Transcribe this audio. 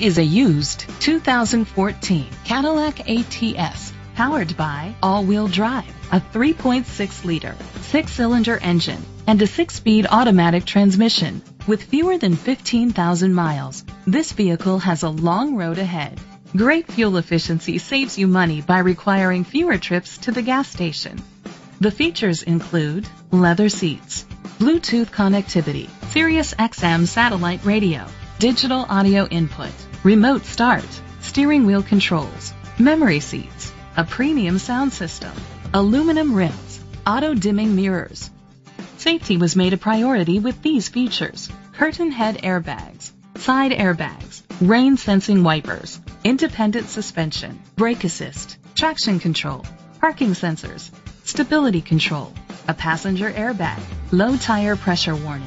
is a used 2014 Cadillac ATS powered by all-wheel drive, a 3.6-liter six-cylinder engine, and a six-speed automatic transmission. With fewer than 15,000 miles, this vehicle has a long road ahead. Great fuel efficiency saves you money by requiring fewer trips to the gas station. The features include leather seats, Bluetooth connectivity, Sirius XM satellite radio, digital audio input, remote start, steering wheel controls, memory seats, a premium sound system, aluminum rims, auto dimming mirrors. Safety was made a priority with these features. Curtain head airbags, side airbags, rain sensing wipers, independent suspension, brake assist, traction control, parking sensors, stability control, a passenger airbag, low tire pressure warning.